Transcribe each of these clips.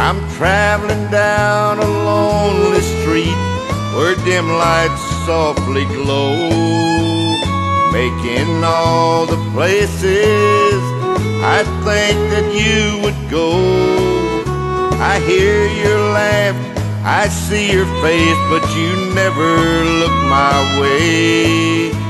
I'm traveling down a lonely street where dim lights softly glow, making all the places I think that you would go. I hear your laugh, I see your face, but you never look my way.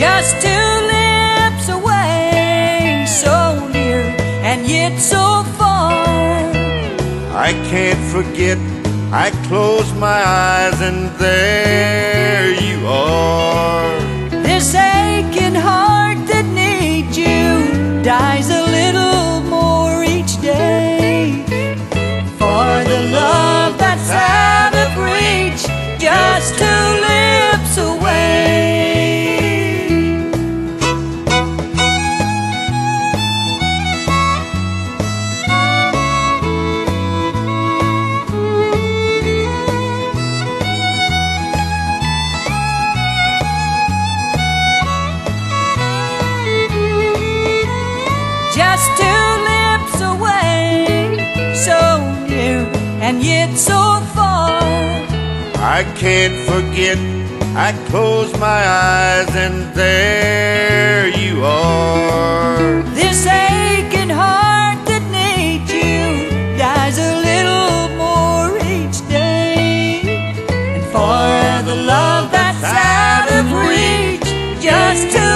Just two lips away, so near and yet so far. I can't forget, I close my eyes and there you are. This aching heart that needs you dies a little more each day. For the love that's out of reach, just two just two lips away So near and yet so far. I can't forget I close my eyes and there you are. This aching heart that needs you Dies a little more each day. And for the love that's out of reach Just two